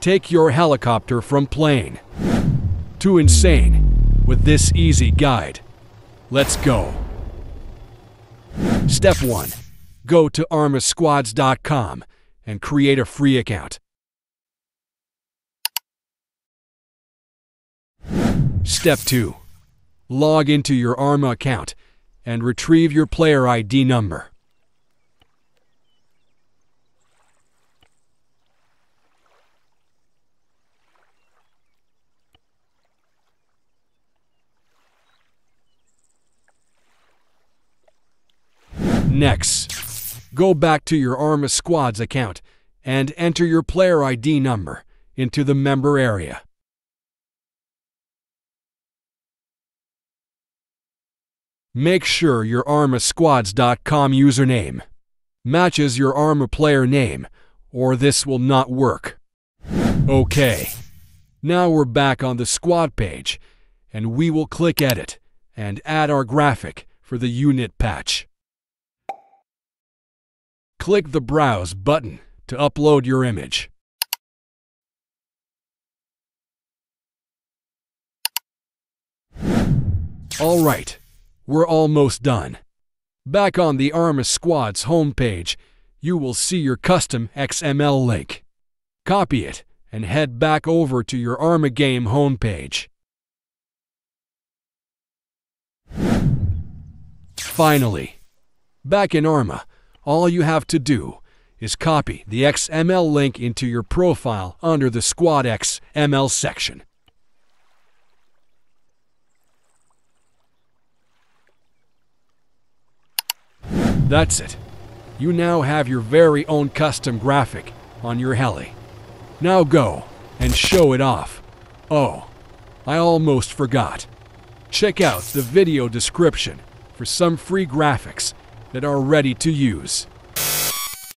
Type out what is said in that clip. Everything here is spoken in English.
take your helicopter from plain to insane with this easy guide. Let's go. Step 1. Go to armasquads.com and create a free account. Step 2. Log into your ARMA account and retrieve your player ID number. Next, go back to your Arma Squads account and enter your player ID number into the member area. Make sure your armasquads.com username matches your Arma player name, or this will not work. Okay, now we're back on the squad page, and we will click Edit and add our graphic for the unit patch. Click the Browse button to upload your image. All right, we're almost done. Back on the Arma Squad's homepage, you will see your custom XML link. Copy it and head back over to your Arma game homepage. Finally, back in Arma, all you have to do is copy the XML link into your profile under the Squad XML section. That's it. You now have your very own custom graphic on your heli. Now go and show it off. Oh, I almost forgot. Check out the video description for some free graphics that are ready to use.